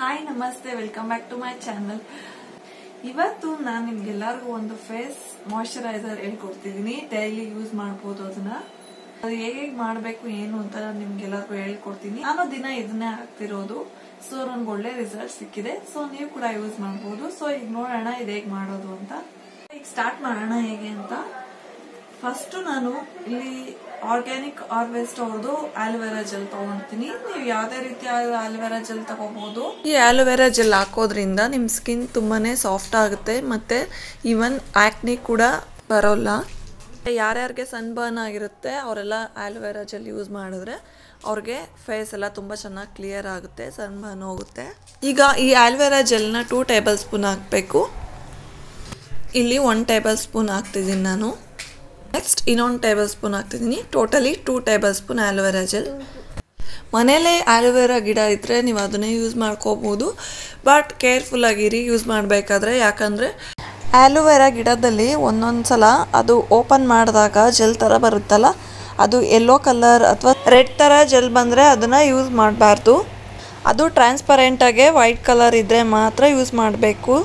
Hi namaste. Welcome back to my channel ಇವತ್ತು ನಾನು ನಿಮ್ಗೆಲ್ಲರಿಗೂ ಒಂದು ಫೇಸ್ ಮಾಯಶ್ಚರೈಸರ್ ಹೇಳ್ಕೊಡ್ತಿದ್ದೀನಿ ಡೈಲಿ ಯೂಸ್ ಮಾಡ್ಬೋದು ಅದನ್ನ. ಅದು ಹೇಗೆ ಮಾಡಬೇಕು, ಏನು ಅಂತ ನಾನು ನಿಮ್ಗೆಲ್ಲರಿಗೂ ಹೇಳ್ಕೊಡ್ತೀನಿ. ನಾನು ದಿನ ಇದನ್ನೇ ಆಗ್ತಿರೋದು ಸೊ ನನ್ಗೆ ಒಳ್ಳೆ ರಿಸಲ್ಟ್ ಸಿಕ್ಕಿದೆ. ಸೊ ನೀವು ಕೂಡ ಯೂಸ್ ಮಾಡ್ಬೋದು. ಸೊ ಈಗ ನೋಡೋಣ ಇದು ಹೇಗೆ ಮಾಡೋದು ಅಂತ. ಈಗ ಸ್ಟಾರ್ಟ್ ಮಾಡೋಣ ಹೇಗೆ ಅಂತ. ಫಸ್ಟ್ ನಾನು ಇಲ್ಲಿ ಆರ್ಗ್ಯಾನಿಕ್ ಆರ್ವೆಸ್ಟ್ ಅವ್ರದ್ದು ಆಲೋವೆರಾ ಜೆಲ್ ತಗೊಂಡ್ತೀನಿ. ನೀವು ಯಾವ್ದೇ ರೀತಿಯ ಆಲೋವೆರಾ ಜೆಲ್ ತಗೋಬಹುದು ಈ ಆಲೋವೆರಾ ಜೆಲ್ ಹಾಕೋದ್ರಿಂದ ನಿಮ್ ಸ್ಕಿನ್ ತುಂಬಾನೇ ಸಾಫ್ಟ್ ಆಗುತ್ತೆ ಮತ್ತೆ ಈವನ್ ಆಕ್ನಿ ಕೂಡ ಬರೋಲ್ಲ. ಯಾರ್ಯಾರಿಗೆ ಸನ್ ಬರ್ನ್ ಆಗಿರುತ್ತೆ ಅವರೆಲ್ಲ ಆಲೋವೆರಾ ಜೆಲ್ ಯೂಸ್ ಮಾಡಿದ್ರೆ ಅವ್ರಿಗೆ ಫೇಸ್ ಎಲ್ಲ ತುಂಬ ಚೆನ್ನಾಗಿ ಕ್ಲಿಯರ್ ಆಗುತ್ತೆ ಸನ್ ಬರ್ನ್ ಹೋಗುತ್ತೆ. ಈಗ ಈ ಆಲೋವೆರಾ ಜೆಲ್ನ ಟೂ ಟೇಬಲ್ ಸ್ಪೂನ್ ಹಾಕಬೇಕು. ಇಲ್ಲಿ ಒನ್ ಟೇಬಲ್ ಸ್ಪೂನ್ ಹಾಕ್ತಿದ್ದೀನಿ ನಾನು. ನೆಕ್ಸ್ಟ್ ಇನ್ನೊಂದು ಟೇಬಲ್ ಸ್ಪೂನ್ ಹಾಕ್ತಿದ್ದೀನಿ totally two tablespoon aloe vera gel ಮನೇಲೇ ಆಲೋವೆರಾ ಗಿಡ ಇದ್ದರೆ ನೀವು ಅದನ್ನೇ ಯೂಸ್ ಮಾಡ್ಕೋಬೋದು. ಬಟ್ ಕೇರ್ಫುಲ್ ಆಗಿರಿ ಯೂಸ್ ಮಾಡಬೇಕಾದ್ರೆ. ಯಾಕಂದರೆ ಆಲೋವೆರಾ ಗಿಡದಲ್ಲಿ ಒಂದೊಂದು ಸಲ ಅದು ಓಪನ್ ಮಾಡಿದಾಗ ಜೆಲ್ ಥರ ಬರುತ್ತಲ್ಲ, ಅದು ಎಲ್ಲೋ ಕಲರ್ ಅಥವಾ ರೆಡ್ ಥರ ಜೆಲ್ ಬಂದರೆ ಅದನ್ನು ಯೂಸ್ ಮಾಡಬಾರ್ದು. ಅದು ಟ್ರಾನ್ಸ್ಪರೆಂಟಾಗೆ ವೈಟ್ ಕಲರ್ ಇದ್ದರೆ ಮಾತ್ರ ಯೂಸ್ ಮಾಡಬೇಕು.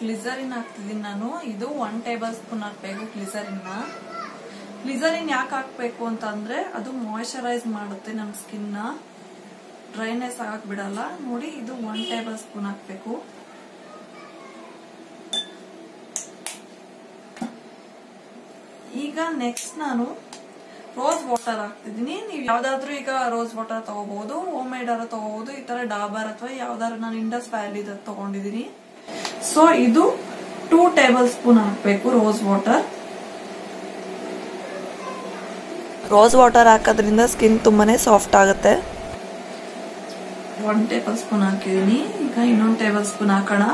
ಗ್ಲಿಸರಿನ್ ಹಾಕ್ತಿದ್ದೀನಿ ನಾನು. ಇದು ಒನ್ ಟೇಬಲ್ ಸ್ಪೂನ್ ಹಾಕ್ಬೇಕು ಗ್ಲಿಸರಿನ್ ಗ್ಲಿಸರಿನ್ ಯಾಕೆ ಹಾಕ್ಬೇಕು ಅಂತಂದ್ರೆ ಅದು ಮಾಯಶ್ಚರೈಸ್ ಮಾಡುತ್ತೆ ನಮ್ಮ ಸ್ಕಿನ್ನ. ಡ್ರೈನೆಸ್ ಆಗಕ್ ಬಿಡಲ್ಲ. ನೋಡಿ, ಇದು ಒನ್ ಟೇಬಲ್ ಸ್ಪೂನ್ ಹಾಕ್ಬೇಕು. ಈಗ ನೆಕ್ಸ್ಟ್ ನಾನು ರೋಸ್ ವಾಟರ್ ಹಾಕ್ತಿದ್ದೀನಿ ನೀವು ಯಾವ್ದಾದ್ರು ಈಗ ರೋಸ್ ವಾಟರ್ ತಗೋಬಹುದು ಹೋಮ್ ಮೇಡ್ ಆರ ತಗೋಬಹುದು ಈ ತರ ಡಾಬರ್ ಅಥವಾ ಯಾವ್ದಾದ್ರು ನಾನು ಇಂಡಸ್ ವ್ಯಾಲಿ ತಗೊಂಡಿದ್ದೀನಿ ಸೊ ಇದು ಟೂ ಟೇಬಲ್ ಸ್ಪೂನ್ ಹಾಕ್ಬೇಕು ರೋಸ್ ವಾಟರ್ ರೋಸ್ ವಾಟರ್ ಹಾಕೋದ್ರಿಂದ ಸ್ಕಿನ್ ತುಂಬಾನೇ ಸಾಫ್ಟ್ ಆಗುತ್ತೆ. ಒನ್ ಟೇಬಲ್ ಸ್ಪೂನ್ ಹಾಕಿದೀನಿ. ಈಗ ಇನ್ನೊಂದು ಟೇಬಲ್ ಸ್ಪೂನ್ ಹಾಕೋಣ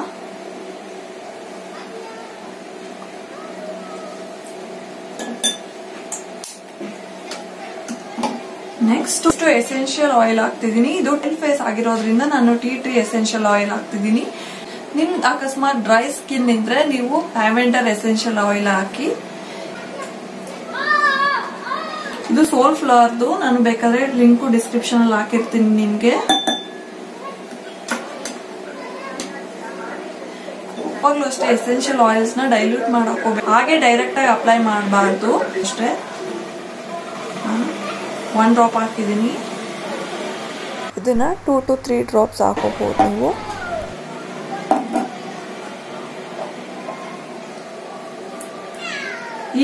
ನೆಕ್ಸ್ಟ್ ಎಸೆನ್ಷಿಯಲ್ ಆಯಿಲ್ ಹಾಕ್ತಿದ್ದೀನಿ ಇದು ಟೆಲ್ ಫೇಸ್ ಆಗಿರೋದ್ರಿಂದ ನಾನು ಟೀ ಟ್ರೀ ಎಸೆನ್ಷಿಯಲ್ ಆಯಿಲ್ ಹಾಕ್ತಿದ್ದೀನಿ ನಿಮ್ ಅಕಸ್ಮಾತ್ ಡ್ರೈ ಸ್ಕಿನ್ ಇದ್ರೆ ನೀವು ಲ್ಯಾವೆಂಡರ್ ಎಸೆನ್ಷಿಯಲ್ ಆಯಿಲ್ ಹಾಕಿ. ಇದು ಸೋಲ್ ಫ್ಲವರ್ದು ನಾನು ಬೇಕಾದ್ರೆ ಲಿಂಕು ಡಿಸ್ಕ್ರಿಪ್ಷನ್ ಅಲ್ಲಿ ಹಾಕಿರ್ತೀನಿ ನಿಮ್ಗೆ. ಯಾವಾಗ್ಲೂ ಅಷ್ಟೇ ಎಸೆನ್ಷಿಯಲ್ ಆಯಿಲ್ಸ್ನ ಡೈಲ್ಯೂಟ್ ಮಾಡಕೋಬೇಕು ಹಾಗೆ ಡೈರೆಕ್ಟ್ ಆಗಿ ಅಪ್ಲೈ ಮಾಡಬಾರ್ದು. ಅಷ್ಟೇ. ಒನ್ ಡ್ರಾಪ್ ಹಾಕಿದೀನಿ ಇದನ್ನ ಟೂ ಟು ತ್ರೀ ಡ್ರಾಪ್ಸ್ ಹಾಕೋಬಹುದು ನೀವು.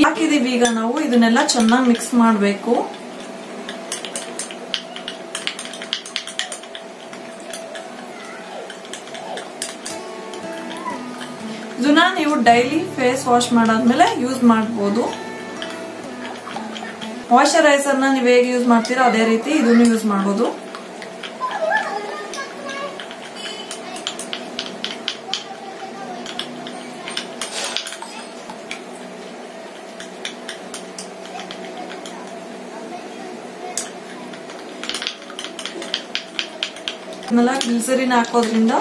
ಹಾಕಿದೀವಿ. ಈಗ ನಾವು ಇದನ್ನೆಲ್ಲ ಚೆನ್ನಾಗಿ ಮಿಕ್ಸ್ ಮಾಡಬೇಕು. ಇದನ್ನ ನೀವು ಡೈಲಿ ಫೇಸ್ ವಾಶ್ ಮಾಡಾದ್ಮೇಲೆ ಯೂಸ್ ಮಾಡಬಹುದು ಮಾಯಶ್ಚರೈಸರ್ ನೀವು ಹೇಗೆ ಯೂಸ್ ಮಾಡ್ತೀರಾ ಅದೇ ರೀತಿ ಇದನ್ನು ಯೂಸ್ ಮಾಡಬಹುದು ಇದನ್ನೆಲ್ಲ ಗ್ಲಿಸರಿನ್ ಹಾಕೋದ್ರಿಂದ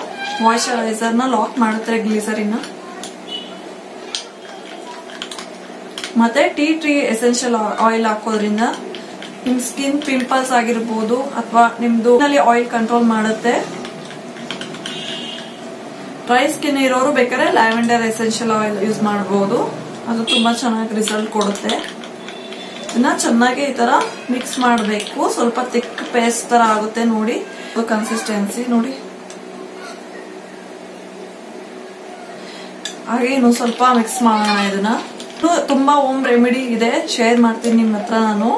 ಮಾಯಶ್ಚರೈಸರ್ನ ಲಾಕ್ ಮಾಡುತ್ತೆ ಗ್ಲಿಸರಿನ್ ಮತ್ತೆ ಟೀ ಟ್ರೀ ಎಸೆನ್ಷಿಯಲ್ ಆಯಿಲ್ ಹಾಕೋದ್ರಿಂದ ನಿಮ್ ಸ್ಕಿನ್ ಪಿಂಪಲ್ಸ್ ಆಗಿರ್ಬೋದು ಅಥವಾ ನಿಮ್ದು ಆಯಿಲ್ ಕಂಟ್ರೋಲ್ ಮಾಡುತ್ತೆ. ಡ್ರೈ ಸ್ಕಿನ್ ಇರೋರು ಬೇಕಾದ್ರೆ ಲ್ಯಾವೆಂಡರ್ ಎಸೆನ್ಷಿಯಲ್ ಆಯಿಲ್ ಯೂಸ್ ಮಾಡಬಹುದು ಅದು ತುಂಬಾ ಚೆನ್ನಾಗಿ ರಿಸಲ್ಟ್ ಕೊಡುತ್ತೆ. ಇದನ್ನ ಚೆನ್ನಾಗಿ ಈ ತರ ಮಿಕ್ಸ್ ಮಾಡಬೇಕು. ಸ್ವಲ್ಪ ತಿಕ್ ಪೇಸ್ಟ್ ತರ ಆಗುತ್ತೆ ನೋಡಿ. ಕನ್ಸಿಸ್ಟೆನ್ಸಿ ನೋಡಿ. ಹಾಗೆ ಇನ್ನು ಸ್ವಲ್ಪ ಮಿಕ್ಸ್ ಮಾಡೋಣ ಇದನ್ನ. ತುಂಬಾ ಹೋಮ್ ರೆಮಿಡಿ ಇದೆ. ಶೇರ್ ಮಾಡ್ತೀನಿ ನಿಮ್ಮ ಹತ್ರ ನಾನು.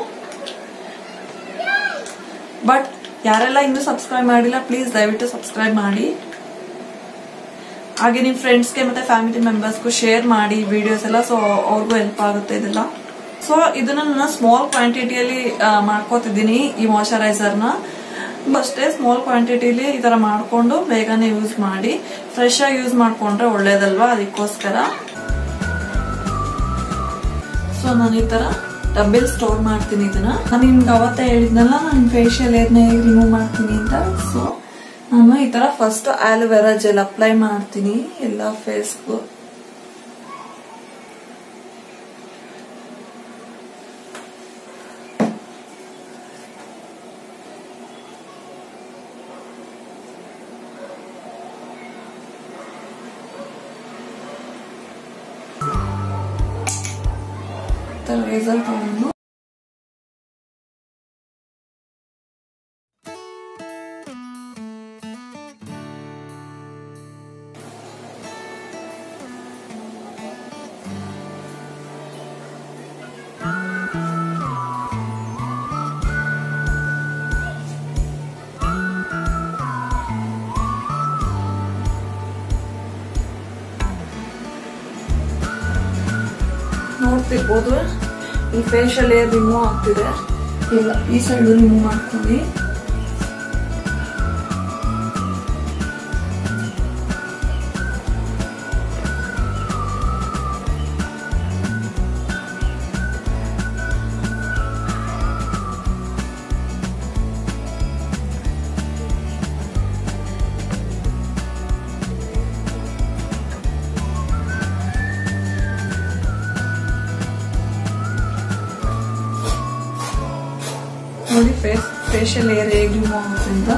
ಬಟ್ ಯಾರೆಲ್ಲ ಇನ್ನೂ ಸಬ್ಸ್ಕ್ರೈಬ್ ಮಾಡಿಲ್ಲ ಪ್ಲೀಸ್ ದಯವಿಟ್ಟು ಸಬ್ಸ್ಕ್ರೈಬ್ ಮಾಡಿ. ಹಾಗೆ ನಿಮ್ ಫ್ರೆಂಡ್ಸ್ಗೆ ಮತ್ತೆ ಫ್ಯಾಮಿಲಿ ಮೆಂಬರ್ಸ್ಗೂ ಶೇರ್ ಮಾಡಿ ವಿಡಿಯೋಸ್ ಎಲ್ಲ ಸೊ ಅವ್ರಿಗೂ ಹೆಲ್ಪ್ ಆಗುತ್ತೆ ಇದೆಲ್ಲ. ಸೊ ಇದನ್ನ ನಾನು ಸ್ಮಾಲ್ ಕ್ವಾಂಟಿಟಿಯಲ್ಲಿ ಮಾಡ್ಕೋತಿದ್ದೀನಿ ಈ ಮಾಯಶ್ಚರೈಸರ್ನ ಅಷ್ಟೇ ಸ್ಮಾಲ್ ಕ್ವಾಂಟಿಟಿಲಿ ಈ ತರ ಮಾಡಿಕೊಂಡು ಬೇಗನೆ ಯೂಸ್ ಮಾಡಿ ಫ್ರೆಶ್ ಆಗಿ ಯೂಸ್ ಮಾಡ್ಕೊಂಡ್ರೆ ಒಳ್ಳೇದಲ್ವಾ ಅದಕ್ಕೋಸ್ಕರ? ಸೊ ನಾನು ಈ ತರ ಡಬ್ಬಿಲ್ ಸ್ಟೋರ್ ಮಾಡ್ತೀನಿ ಇದನ್ನ. ನಾನು ನಿಮ್ಗೆ ಅವತ್ತೇ ಹೇಳಿದ್ನಲ್ಲ, ನಾನು ಫೇಶಿಯಲ್ ಏರ್ನ ರಿಮೂವ್ ಮಾಡ್ತೀನಿ ಅಂತ. ಸೊ ನಾನು ಈ ತರ ಫಸ್ಟ್ ಆಲೋವೆರಾ ಜೆಲ್ ಅಪ್ಲೈ ಮಾಡ್ತೀನಿ. ಎಲ್ಲ ಫೇಸ್ಗೂ ತರ ರೇಸರ್ ತಗೊಂಡು ನೋಡ್ತಿರ್ಬೋದು ಈ ಫೇಶಿಯಲ್ ಏರ್ ರಿಮೂವ್ ಆಗ್ತಿದೆ. ಇಲ್ಲ ಈ ಸೈಡ್ ರಿಮೂವ್ ಮಾಡ್ಕೊಳ್ಳಿ ನೋಡಿ ಫೇಸ್ ಫೇಶಿಯಲ್ ಏರ್ ಹೇಗೆ ರಿಮೂವ್ ಆಗುತ್ತೆ ಅಂತ.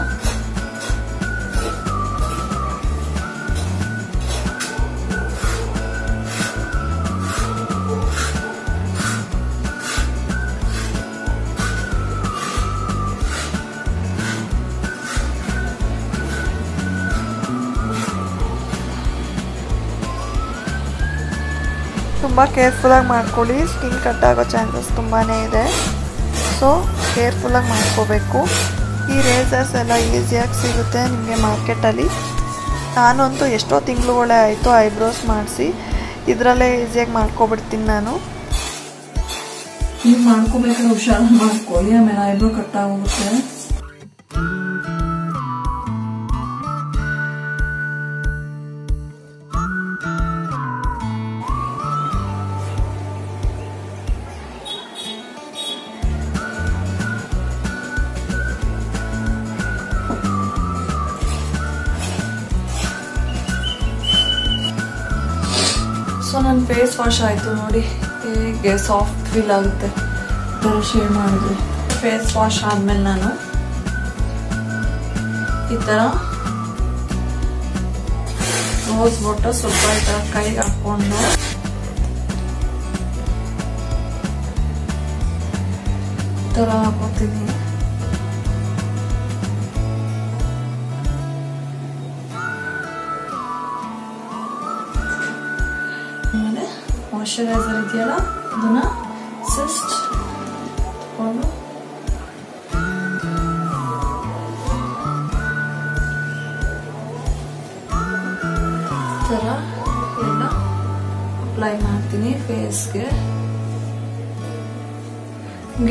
ತುಂಬ ಕೇರ್ಫುಲ್ಲಾಗಿ ಮಾಡ್ಕೊಳ್ಳಿ. ಸ್ಕಿನ್ ಕಟ್ ಆಗೋ ಚಾನ್ಸಸ್ ತುಂಬಾ ಇದೆ. ಸೊ ಕೇರ್ಫುಲ್ಲಾಗಿ ಮಾಡ್ಕೋಬೇಕು. ಈ ರೇಸರ್ಸ್ ಎಲ್ಲ ಈಸಿಯಾಗಿ ಸಿಗುತ್ತೆ ನಿಮಗೆ ಮಾರ್ಕೆಟಲ್ಲಿ. ನಾನಂತೂ ಎಷ್ಟೋ ತಿಂಗಳುಗಳೇ ಆಯಿತು ಐಬ್ರೋಸ್ ಮಾಡಿಸಿ, ಇದರಲ್ಲೇ ಈಸಿಯಾಗಿ ಮಾಡ್ಕೊಬಿಡ್ತೀನಿ ನಾನು. ನೀವು ಮಾಡ್ಕೋಬೇಕಾದ್ರೆ ಹುಷಾರಾಗಿ ಮಾಡ್ಕೊಳ್ಳಿ, ಆಮೇಲೆ ಐಬ್ರೋ ಕಟ್ ಫೇಸ್ ವಾಶ್ ಆಯಿತು ನೋಡಿ. ಹೇಗೆ ಸಾಫ್ಟ್ ಫೀಲ್ ಆಗುತ್ತೆ. ಈ ಥರ ಶೇಡ್ ಮಾಡಿದ್ರೆ ಫೇಸ್ ವಾಶ್ ಆದಮೇಲೆ ನಾನು ಈ ಥರ ರೋಸ್ ವಾಟರ್ ಸ್ವಲ್ಪ ಈ ಥರ ಕೈಗೆ ಹಾಕ್ಕೊಂಡು ಈ ಥರ ಹಾಕೋತೀನಿ ಮಾಯಶ್ಚರೈಸರ್ ಇದೆಯಲ್ಲ ಅದನ್ನ ಜಸ್ಟ್ ತಗೊಂಡು ಥರ ಎಲ್ಲ ಅಪ್ಲೈ ಮಾಡ್ತೀನಿ ಫೇಸ್ಗೆ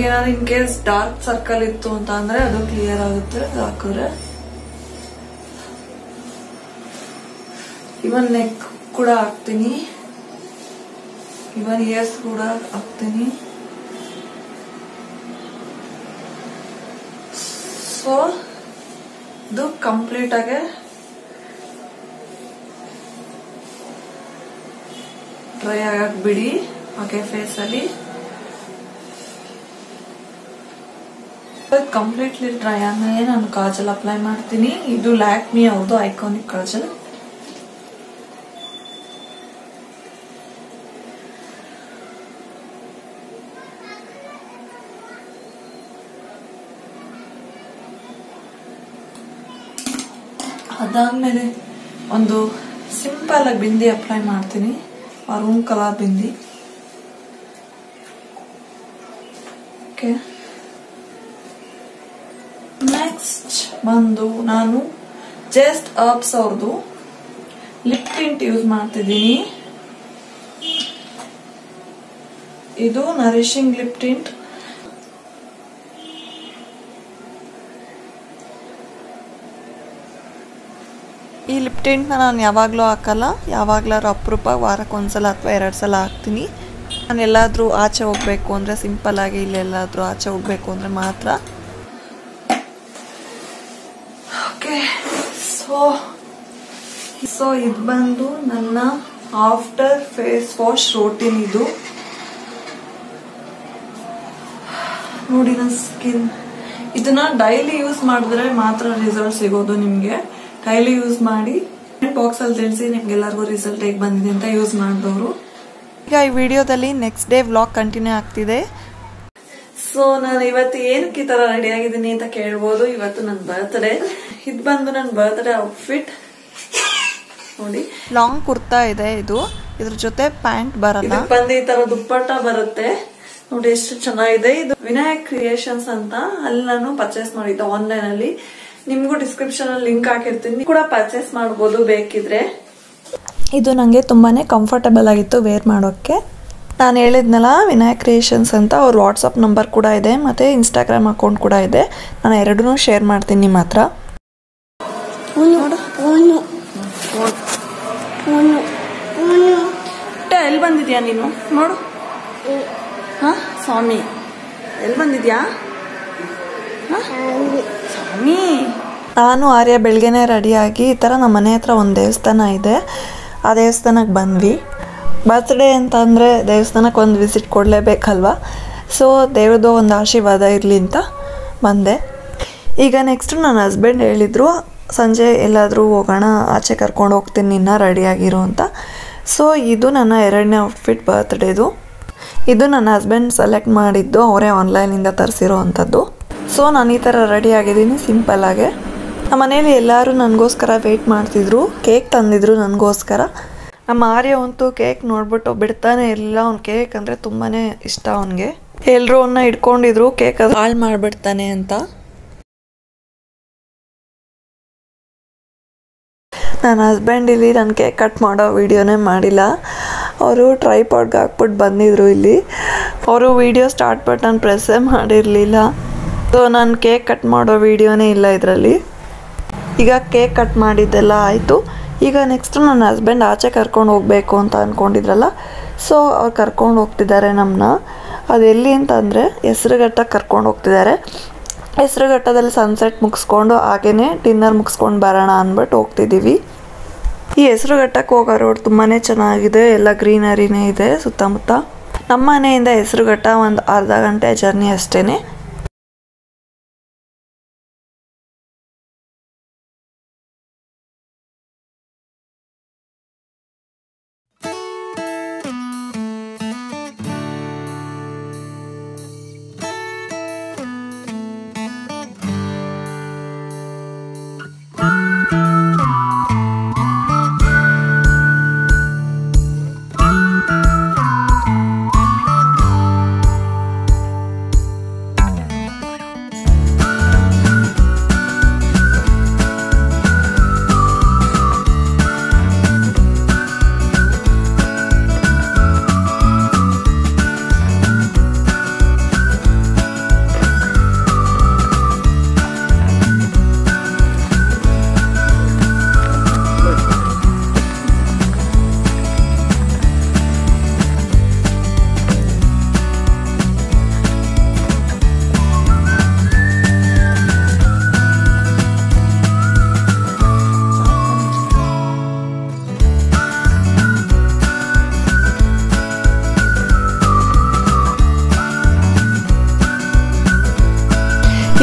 ಏನಾದ್ರು ಇನ್ ಕೇಸ್ ಡಾರ್ಕ್ ಸರ್ಕಲ್ ಇತ್ತು ಅಂತ ಅಂದ್ರೆ ಅದು ಕ್ಲಿಯರ್ ಆಗುತ್ತೆ ಹಾಕಿದ್ರೆ. ಇವನ್ ನೆಕ್ ಕೂಡ ಹಾಕ್ತೀನಿ. ಇವನ್ ಇಯರ್ಸ್ ಕೂಡ ಹಾಕ್ತೀನಿ. ಸೊ ಇದು ಕಂಪ್ಲೀಟ್ ಆಗಿ ಡ್ರೈ ಆಗಕ್ ಬಿಡಿ ಹಾಗೆ ಫೇಸ್ ಅಲ್ಲಿ. ಕಂಪ್ಲೀಟ್ಲಿ ಡ್ರೈ ಆದ್ಮೇಲೆ ನಾನು ಕಾಜಲ್ ಅಪ್ಲೈ ಮಾಡ್ತೀನಿ. ಇದು ಲ್ಯಾಕ್ಮಿ ಯಾವುದು ಐಕಾನಿಕ್ ಕಾಜಲ್. ಒಂದು ಸಿಂಪಲ್ ಆಗಿ ಬಿಂದಿ ಅಪ್ಲೈ ಮಾಡ್ತೀನಿ. Maroon colour bindi. Okay next ಬಂದು ನಾನು ಜಸ್ಟ್ ಅಪ್ಸ್ ಅವ್ರದ್ದು ಲಿಪ್ ಟಿಂಟ್ ಯೂಸ್ ಮಾಡ್ತಿದ್ದೀನಿ. ಇದು ನರಿಶಿಂಗ್ ಲಿಪ್ ಟಿಂಟ್ ಈ ಲಿಪ್ ಟಿಂಟ್ನ ನಾನು ಯಾವಾಗಲೂ ಹಾಕಲ್ಲ. ಯಾವಾಗಲಾರು ಅಪರೂಪ ವಾರಕ್ಕೆ ಒಂದ್ಸಲ ಅಥವಾ ಎರಡು ಸಲ ಹಾಕ್ತೀನಿ. ನಾನು ಎಲ್ಲಾದರೂ ಆಚೆ ಹೋಗಬೇಕು ಅಂದರೆ ಸಿಂಪಲ್ಲಾಗಿ ಇಲ್ಲೆಲ್ಲಾದರೂ ಆಚೆ ಹೋಗಬೇಕು ಅಂದರೆ ಮಾತ್ರ. ಓಕೆ ಸೊ ಸೊ ಇದು ಬಂದು ನನ್ನ ಆಫ್ಟರ್ ಫೇಸ್ ವಾಶ್ ರೋಟೀನ್ ಇದು. ನೋಡಿ ನನ್ನ ಸ್ಕಿನ್ ಇದನ್ನ ಡೈಲಿ ಯೂಸ್ ಮಾಡಿದ್ರೆ ಮಾತ್ರ ರಿಸಲ್ಟ್ ಸಿಗೋದು ನಿಮ್ಗೆ. ಡೈಲಿ ಯೂಸ್ ಮಾಡಿ ಬಾಕ್ಸ್ ಅಲ್ಲಿ ತಿಳಿಸಿ ನಿಮ್ಗೆಲ್ಲರಿಗೂ ರಿಸಲ್ಟ್ ಹೇಗೆ ಬಂದಿದೆ ಅಂತ ಯೂಸ್ ಮಾಡಿದವರು. ಈಗ ಈ ವಿಡಿಯೋದಲ್ಲಿ ನೆಕ್ಸ್ಟ್ ಡೇ ವ್ಲಾಗ್ ಕಂಟಿನ್ಯೂ ಆಗ್ತಿದೆ. ಸೊ ನಾನು ಇವತ್ತು ಏನಕ್ಕೆ ಈ ತರ ರೆಡಿ ಆಗಿದ್ದೀನಿ ಅಂತ ಕೇಳ್ಬೋದು. ಇವತ್ತು ನನ್ನ ಬರ್ತ್ಡೇ ಇದು ಬಂದು ನನ್ನ ಬರ್ತ್ಡೇ ಔಟ್ಫಿಟ್ ನೋಡಿ. ಲಾಂಗ್ ಕುರ್ತಾ ಇದೆ ಇದು. ಇದ್ರ ಜೊತೆ ಪ್ಯಾಂಟ್ ಬರಲ್ಲ. ಬಂದು ಈ ತರ ದುಪ್ಪಟ್ಟ ಬರುತ್ತೆ. ನೋಡಿ ಎಷ್ಟು ಚೆನ್ನಾಗಿದೆ. ಇದು ವಿನಾಯಕ್ ಕ್ರಿಯೇಷನ್ಸ್ ಅಂತ. ಅಲ್ಲಿ ನಾನು ಪರ್ಚೇಸ್ ಮಾಡಿದ್ದೆ ಆನ್ಲೈನ್ ಅಲ್ಲಿ. ನಿಮ್ಗೂ ಡಿಸ್ಕ್ರಿಪ್ಷನ್ ಅಲ್ಲಿ ಲಿಂಕ್ ಹಾಕಿರ್ತೀನಿ. ಕೂಡ ಪರ್ಚೇಸ್ ಮಾಡಬಹುದು ಬೇಕಿದ್ರೆ. ಇದು ನನಗೆ ತುಂಬಾನೇ ಕಂಫರ್ಟಬಲ್ ಆಗಿತ್ತು ವೇರ್ ಮಾಡೋಕ್ಕೆ. ನಾನು ಹೇಳಿದ್ನಲ್ಲ ವಿನಾಯಕ್ ಕ್ರಿಯೇಷನ್ಸ್ ಅಂತ ಅವ್ರ ವಾಟ್ಸಪ್ ನಂಬರ್ ಕೂಡ ಇದೆ ಮತ್ತು ಇನ್ಸ್ಟಾಗ್ರಾಮ್ ಅಕೌಂಟ್ ಕೂಡ ಇದೆ. ನಾನು ಎರಡನ್ನೂ ಶೇರ್ ಮಾಡ್ತೀನಿ ನಿಮ್ಮ ಹತ್ರ. ಪುಟ್ಟ ಎಲ್ಲಿ ಬಂದಿದ್ಯಾ ನೀನು? ನೋಡು. ಹಾ ಸ್ವಾಮಿ. ಎಲ್ಲಿ ಬಂದಿದ್ಯಾ? ಹ? ಸ್ವಾಮಿ ನಾನು ಆರ್ಯ ಬೆಳಗ್ಗೆನೆ ರೆಡಿಯಾಗಿ ಈ ಥರ ನಮ್ಮ ಮನೆ ಹತ್ರ ಒಂದು ದೇವಸ್ಥಾನ ಇದೆ. ಆ ದೇವಸ್ಥಾನಕ್ಕೆ ಬಂದ್ವಿ. ಬರ್ತ್ಡೇ ಅಂತ ಅಂದರೆ ದೇವಸ್ಥಾನಕ್ಕೆ ಒಂದು ವಿಸಿಟ್ ಕೊಡಲೇಬೇಕಲ್ವ? ಸೊ ದೇವ್ರದ್ದು ಒಂದು ಆಶೀರ್ವಾದ ಇರಲಿ ಅಂತ ಬಂದೆ. ಈಗ ನೆಕ್ಸ್ಟು ನನ್ನ ಹಸ್ಬೆಂಡ್ ಹೇಳಿದರು, ಸಂಜೆ ಎಲ್ಲಾದರೂ ಹೋಗೋಣ, ಆಚೆ ಕರ್ಕೊಂಡು ಹೋಗ್ತೀನಿ, ನಿನ್ನ ರೆಡಿಯಾಗಿರು ಅಂತ. ಸೊ ಇದು ನನ್ನ ಎರಡನೇ ಔಟ್ಫಿಟ್ ಬರ್ತ್ಡೇದು ಇದು ನನ್ನ ಹಸ್ಬೆಂಡ್ ಸೆಲೆಕ್ಟ್ ಮಾಡಿದ್ದು, ಅವರೇ ಆನ್ಲೈನಿಂದ ತರಿಸಿರೋ ಅಂಥದ್ದು ಸೊ ನಾನು ಈ ಥರ ರೆಡಿ ಆಗಿದ್ದೀನಿ ಸಿಂಪಲ್ಲಾಗೆ ನಮ್ಮ ಮನೇಲಿ ಎಲ್ಲರೂ ನನಗೋಸ್ಕರ ವೆಯ್ಟ್ ಮಾಡ್ತಿದ್ರು ಕೇಕ್ ತಂದಿದ್ರು ನನಗೋಸ್ಕರ. ನಮ್ಮ ಆರ್ಯ ಅಂತೂ ಕೇಕ್ ನೋಡ್ಬಿಟ್ಟು ಬಿಡ್ತಾನೆ ಇರಲಿಲ್ಲ. ಅವ್ನು ಕೇಕ್ ಅಂದರೆ ತುಂಬಾ ಇಷ್ಟ ಅವನಿಗೆ. ಎಲ್ಲರೂ ಅವನ್ನ ಇಟ್ಕೊಂಡಿದ್ರು ಕೇಕ್ ಅದು ಹಾಳು ಮಾಡಿಬಿಡ್ತಾನೆ ಅಂತ. ನನ್ನ ಹಸ್ಬೆಂಡ್ ಇಲ್ಲಿ ನನ್ನ ಕೇಕ್ ಕಟ್ ಮಾಡೋ ವೀಡಿಯೋನೇ ಮಾಡಿಲ್ಲ. ಅವರು ಟ್ರೈಪಾಡ್ಗೆ ಹಾಕ್ಬಿಟ್ಟು ಬಂದಿದ್ರು ಇಲ್ಲಿ. ಅವರು ವಿಡಿಯೋ ಸ್ಟಾರ್ಟ್ ಬಟನ್ ಪ್ರೆಸ್ಸೇ ಮಾಡಿರಲಿಲ್ಲ. ಸೊ ನಾನು ಕೇಕ್ ಕಟ್ ಮಾಡೋ ವಿಡಿಯೋನೇ ಇಲ್ಲ ಇದರಲ್ಲಿ. ಈಗ ಕೇಕ್ ಕಟ್ ಮಾಡಿದ್ದೆಲ್ಲ ಆಯಿತು. ಈಗ ನೆಕ್ಸ್ಟ್ ನನ್ನ ಹಸ್ಬೆಂಡ್ ಆಚೆ ಕರ್ಕೊಂಡು ಹೋಗಬೇಕು ಅಂತ ಅಂದ್ಕೊಂಡಿದ್ರಲ್ಲ ಸೊ ಅವ್ರು ಕರ್ಕೊಂಡು ಹೋಗ್ತಿದ್ದಾರೆ ನಮ್ಮನ್ನ ಅದೆಲ್ಲಿ ಅಂತಂದರೆ ಹೆಸ್ರುಘಟ್ಟಕ್ಕೆ ಕರ್ಕೊಂಡು ಹೋಗ್ತಿದ್ದಾರೆ. ಹೆಸ್ರುಘಟ್ಟದಲ್ಲಿ ಸನ್ಸೆಟ್ ಮುಗಿಸ್ಕೊಂಡು ಹಾಗೇ ಡಿನ್ನರ್ ಮುಗಿಸ್ಕೊಂಡು ಬರೋಣ ಅಂದ್ಬಿಟ್ಟು ಹೋಗ್ತಿದ್ದೀವಿ. ಈ ಹೆಸರುಘಟ್ಟಕ್ಕೆ ಹೋಗೋ ರೋಡ್ ತುಂಬಾ ಚೆನ್ನಾಗಿದೆ, ಎಲ್ಲ ಗ್ರೀನರಿನೇ ಇದೆ ಸುತ್ತಮುತ್ತ. ನಮ್ಮ ಮನೆಯಿಂದ ಹೆಸರುಘಟ್ಟ ಒಂದು ಅರ್ಧ ಗಂಟೆ ಜರ್ನಿ ಅಷ್ಟೇ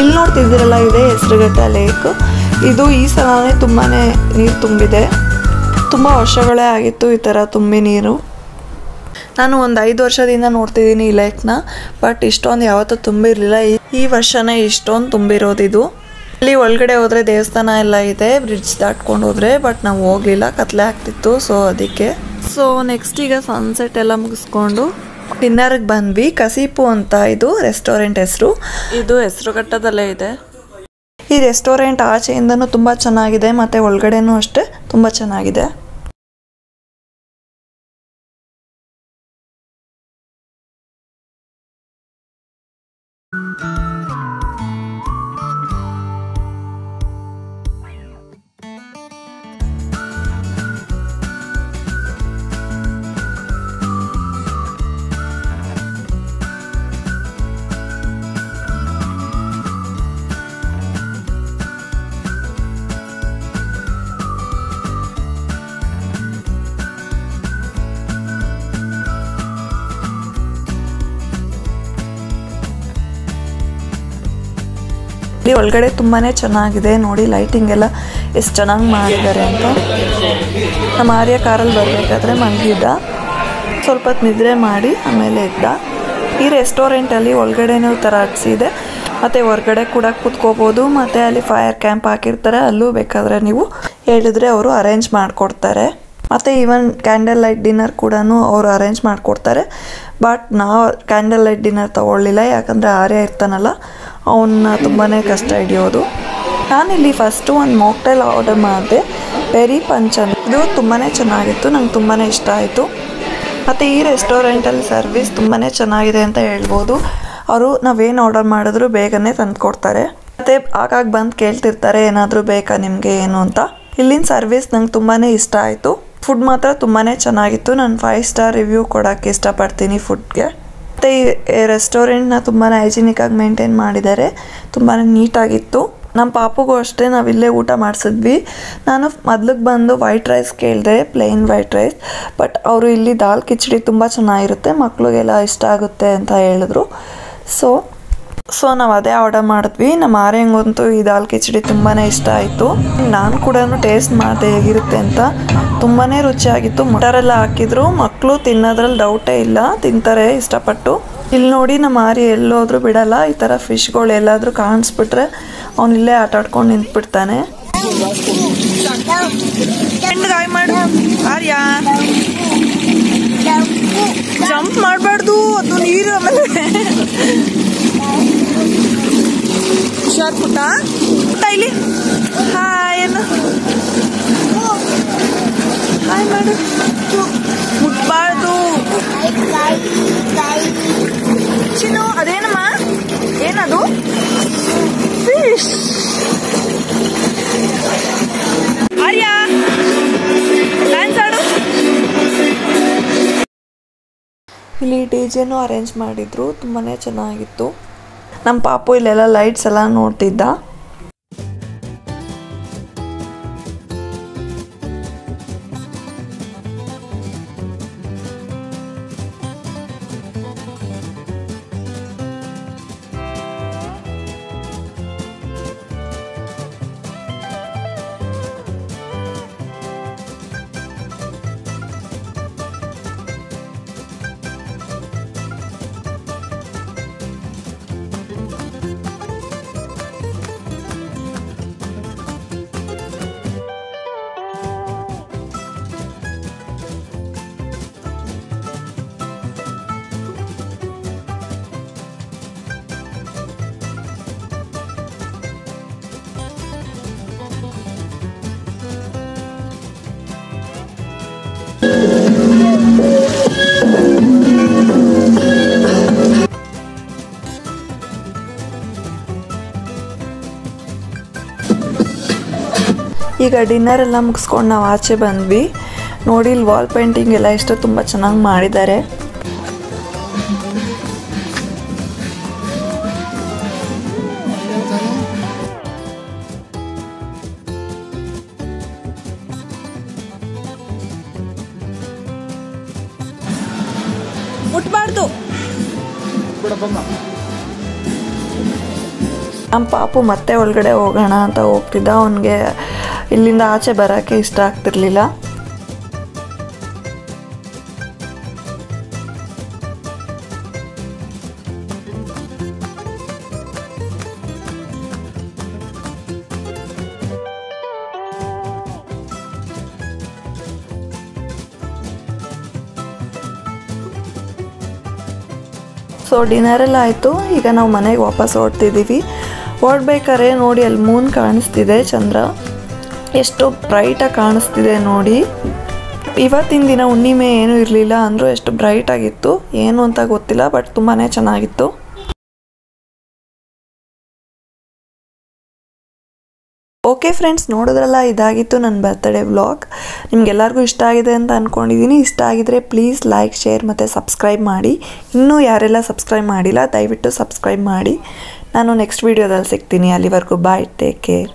ಇಲ್ಲಿ ನೋಡ್ತಿದ್ದೀರಲ್ಲ, ಇದೆ ಹೆಸರುಘಟ್ಟ ಲೇಕ್. ಇದು ಈ ಸಲನೇ ತುಂಬಾ ನೀರು ತುಂಬಿದೆ. ತುಂಬ ವರ್ಷಗಳೇ ಆಗಿತ್ತು ಈ ಥರ ತುಂಬಿ ನೀರು. ನಾನು ಒಂದು ಐದು ವರ್ಷದಿಂದ ನೋಡ್ತಿದ್ದೀನಿ ಈ ಲೇಕ್ನ, ಬಟ್ ಇಷ್ಟೊಂದು ಯಾವತ್ತೂ ತುಂಬಿರಲಿಲ್ಲ. ಈ ವರ್ಷನೇ ಇಷ್ಟೊಂದು ತುಂಬಿರೋದಿದು ಇಲ್ಲಿ ಒಳಗಡೆ ಹೋದರೆ ದೇವಸ್ಥಾನ ಎಲ್ಲ ಇದೆ, ಬ್ರಿಡ್ಜ್ ದಾಟ್ಕೊಂಡು ಹೋದರೆ, ಬಟ್ ನಾವು ಹೋಗಲಿಲ್ಲ, ಕತ್ಲೆ ಆಗ್ತಿತ್ತು, ಸೊ ಅದಕ್ಕೆ. ಸೊ ನೆಕ್ಸ್ಟ್ ಈಗ ಸನ್ಸೆಟ್ ಎಲ್ಲ ಮುಗಿಸ್ಕೊಂಡು ಡಿನ್ನರ್ಗೆ ಬಂದ್ವಿ. ಕಸಿಪು ಅಂತ ಇದು ರೆಸ್ಟೋರೆಂಟ್ ಹೆಸರು. ಇದು ಹೆಸರುಘಟ್ಟದಲ್ಲೇ ಇದೆ. ಈ ರೆಸ್ಟೋರೆಂಟ್ ಆಚೆಯಿಂದನೂ ತುಂಬ ಚೆನ್ನಾಗಿದೆ. ಮತ್ತು ಒಳಗಡೆನೂ ಅಷ್ಟೇ ತುಂಬ ಚೆನ್ನಾಗಿದೆ. ಇಲ್ಲಿ ಒಳಗಡೆ ತುಂಬಾ ಚೆನ್ನಾಗಿದೆ. ನೋಡಿ ಲೈಟಿಂಗ್ ಎಲ್ಲ ಎಷ್ಟು ಚೆನ್ನಾಗಿ ಮಾಡಿದ್ದಾರೆ ಅಂತ. ನಮ್ಮ ಆರ್ಯ ಕಾರಲ್ಲಿ ಬರಬೇಕಾದ್ರೆ ಮಲಗಿದ್ದ ಸ್ವಲ್ಪ ಹೊತ್ತು ನಿದ್ರೆ ಮಾಡಿ, ಆಮೇಲೆ ಇದ್ದ ಈ ರೆಸ್ಟೋರೆಂಟಲ್ಲಿ ಒಳಗಡೆನೂ ಥರ ಇದೆ. ಮತ್ತು ಹೊರಗಡೆ ಕೂಡ ಕೂತ್ಕೋಬೋದು. ಮತ್ತು ಅಲ್ಲಿ ಫೈರ್ ಕ್ಯಾಂಪ್ ಹಾಕಿರ್ತಾರೆ. ಅಲ್ಲೂ ಬೇಕಾದರೆ ನೀವು ಹೇಳಿದ್ರೆ ಅವರು ಅರೇಂಜ್ ಮಾಡಿಕೊಡ್ತಾರೆ. ಮತ್ತು ಈವನ್ ಕ್ಯಾಂಡಲ್ ಲೈಟ್ ಡಿನ್ನರ್ ಕೂಡ ಅವರು ಅರೇಂಜ್ ಮಾಡಿಕೊಡ್ತಾರೆ. ಬಟ್ ನಾವು ಕ್ಯಾಂಡಲ್ ಲೈಟ್ ಡಿನ್ನರ್ ತೊಗೊಳ್ಳಿಲ್ಲ. ಯಾಕಂದರೆ ಆರ್ಯ ಇರ್ತಾನಲ್ಲ. ಅವನ್ನ ತುಂಬಾ ಕಷ್ಟ ಹಿಡಿಯೋದು. ನಾನಿಲ್ಲಿ ಫಸ್ಟು ಒಂದು ಮಾಕ್ಟೈಲ್ ಆರ್ಡರ್ ಮಾಡಿದೆ. ಪೆರಿ ಪಂಚನ್ ಇದು ತುಂಬಾ ಚೆನ್ನಾಗಿತ್ತು, ನಂಗೆ ತುಂಬಾ ಇಷ್ಟ ಆಯಿತು. ಮತ್ತು ಈ ರೆಸ್ಟೋರೆಂಟಲ್ಲಿ ಸರ್ವಿಸ್ ತುಂಬಾ ಚೆನ್ನಾಗಿದೆ ಅಂತ ಹೇಳ್ಬೋದು. ಅವರು ನಾವೇನು ಆರ್ಡರ್ ಮಾಡಿದ್ರು ಬೇಗನೆ ತಂದು ಕೊಡ್ತಾರೆ ಮತ್ತು ಆಗಾಗ ಬಂದು ಕೇಳ್ತಿರ್ತಾರೆ, ಏನಾದರೂ ಬೇಕಾ ನಿಮಗೆ, ಏನು ಅಂತ. ಇಲ್ಲಿನ ಸರ್ವಿಸ್ ನಂಗೆ ತುಂಬಾ ಇಷ್ಟ ಆಯಿತು. ಫುಡ್ ಮಾತ್ರ ತುಂಬಾ ಚೆನ್ನಾಗಿತ್ತು. ನಾನು ಫೈವ್ ಸ್ಟಾರ್ ರಿವ್ಯೂ ಕೊಡೋಕ್ಕೆ ಇಷ್ಟಪಡ್ತೀನಿ ಫುಡ್ಗೆ ಮತ್ತು ಈ ರೆಸ್ಟೋರೆಂಟ್ನ ತುಂಬಾ ಹೈಜಿನಿಕ್ಕಾಗಿ ಮೇಂಟೈನ್ ಮಾಡಿದ್ದಾರೆ. ತುಂಬಾ ನೀಟಾಗಿತ್ತು ನಮ್ಮ ಪಾಪುಗೂ ಅಷ್ಟೇ ನಾವು ಇಲ್ಲೇ ಊಟ ಮಾಡಿಸಿದ್ವಿ. ನಾನು ಮೊದ್ಲಿಗೆ ಬಂದು ವೈಟ್ ರೈಸ್ ಕೇಳಿದೆ ಪ್ಲೇನ್ ವೈಟ್ ರೈಸ್ ಬಟ್ ಅವರು ಇಲ್ಲಿ ದಾಲ್ ಕಿಚಡಿ ತುಂಬ ಚೆನ್ನಾಗಿರುತ್ತೆ ಮಕ್ಕಳಿಗೆಲ್ಲ ಇಷ್ಟ ಆಗುತ್ತೆ ಅಂತ ಹೇಳಿದ್ರು. ಸೊ ಸೊ ನಾವು ಅದೇ ಆರ್ಡರ್ ಮಾಡಿದ್ವಿ. ನಮ್ಮ ಆರ್ಯಂಗಂತೂ ಈ ದಾಲ್ ಕಿಚಡಿ ತುಂಬಾ ಇಷ್ಟ ಆಯಿತು. ನಾನು ಕೂಡ ಟೇಸ್ಟ್ ಮಾಡಿದೆ ಹೇಗಿರುತ್ತೆ ಅಂತ ತುಂಬಾ ರುಚಿಯಾಗಿತ್ತು. ಮಟರೆಲ್ಲ ಹಾಕಿದ್ರು. ಮಕ್ಕಳು ತಿನ್ನೋದ್ರಲ್ಲಿ ಡೌಟೇ ಇಲ್ಲ. ತಿಂತಾರೆ ಇಷ್ಟಪಟ್ಟು. ಇಲ್ಲಿ ನೋಡಿ ನಮ್ಮ ಆರಿ ಎಲ್ಲೋದ್ರೂ ಬಿಡಲ್ಲ. ಈ ಥರ ಫಿಶ್ಗಳು ಎಲ್ಲಾದರೂ ಕಾಣಿಸ್ಬಿಟ್ರೆ ಅವನಿಲ್ಲೇ ಆಟ ಆಡ್ಕೊಂಡು ನಿಂತ್ಬಿಡ್ತಾನೆ. ಜಂಪ್ ಮಾಡಬಾರ್ದು. ಅದು ನೀರು ಆಮೇಲೆ. ಹುಷಾರ್ ಪುಟ್ಟ ಇಲ್ಲಿ. ಹಾಯ್ ಹಾಯ್ ಮಾಡು ಮುಟ್ಬಾರ್ದು. ಚಿನ್ನು, ಅದೇನಮ್ಮ? ಏನದು? ಫಿಶ್ ಇಲ್ಲಿ ಡಿ ಜೆನೂ ಅರೇಂಜ್ ಮಾಡಿದ್ರು ತುಂಬಾ ಚೆನ್ನಾಗಿತ್ತು. ನಮ್ಮ ಪಾಪು ಇಲ್ಲೆಲ್ಲ ಲೈಟ್ಸ್ ಎಲ್ಲ ನೋಡ್ತಿದ್ದ. ಈಗ ಡಿನ್ನರ್ ಎಲ್ಲ ಮುಗಿಸ್ಕೊಂಡು ನಾವು ಆಚೆ ಬಂದ್ವಿ. ನೋಡಿ, ಇಲ್ಲಿ ವಾಲ್ ಪೇಂಟಿಂಗ್ ಎಲ್ಲ ಎಷ್ಟು ತುಂಬ ಚೆನ್ನಾಗಿ ಮಾಡಿದ್ದಾರೆ. ನಮ್ಮ ಪಾಪು ಮತ್ತೆ ಒಳಗಡೆ ಹೋಗೋಣ ಅಂತ ಹೋಗ್ತಿದ್ದ ಅವನಿಗೆ ಇಲ್ಲಿಂದ ಆಚೆ ಬರೋಕ್ಕೆ ಇಷ್ಟ ಆಗ್ತಿರ್ಲಿಲ್ಲ. ಸೊ ಡಿನ್ನರೆಲ್ಲ ಆಯಿತು. ಈಗ ನಾವು ಮನೆಗೆ ವಾಪಸ್ ಓಡ್ತಿದ್ದೀವಿ ಓಡ್ಬೇಕಾದ್ರೆ ನೋಡಿ, ಅಲ್ಲಿ ಮೂನ್ ಕಾಣಿಸ್ತಿದೆ ಚಂದ್ರ. ಎಷ್ಟು ಬ್ರೈಟಾಗಿ ಕಾಣಿಸ್ತಿದೆ ನೋಡಿ. ಇವತ್ತಿನ ದಿನ ಹುಣ್ಣಿಮೆ ಏನೂ ಇರಲಿಲ್ಲ ಅಂದರೂ ಎಷ್ಟು ಬ್ರೈಟ್ ಆಗಿತ್ತು, ಏನು ಅಂತ ಗೊತ್ತಿಲ್ಲ ಬಟ್ ತುಂಬಾ ಚೆನ್ನಾಗಿತ್ತು. ಓಕೆ ಫ್ರೆಂಡ್ಸ್ ನೋಡಿದ್ರಲ್ಲ, ಇದಾಗಿತ್ತು ನನ್ನ ಬರ್ತ್ಡೇ ವ್ಲಾಗ್ ನಿಮಗೆಲ್ಲರಿಗೂ ಇಷ್ಟ ಆಗಿದೆ ಅಂತ ಅಂದ್ಕೊಂಡಿದ್ದೀನಿ ಇಷ್ಟ ಆಗಿದ್ರೆ ಪ್ಲೀಸ್ ಲೈಕ್ ಶೇರ್ ಮತ್ತು ಸಬ್ಸ್ಕ್ರೈಬ್ ಮಾಡಿ. ಇನ್ನೂ ಯಾರೆಲ್ಲ ಸಬ್ಸ್ಕ್ರೈಬ್ ಮಾಡಿಲ್ಲ, ದಯವಿಟ್ಟು ಸಬ್ಸ್ಕ್ರೈಬ್ ಮಾಡಿ. ನಾನು ನೆಕ್ಸ್ಟ್ ವೀಡಿಯೋದಲ್ಲಿ ಸಿಗ್ತೀನಿ. ಅಲ್ಲಿವರೆಗೂ ಬಾಯ್ ಟೇಕ್ ಕೇರ್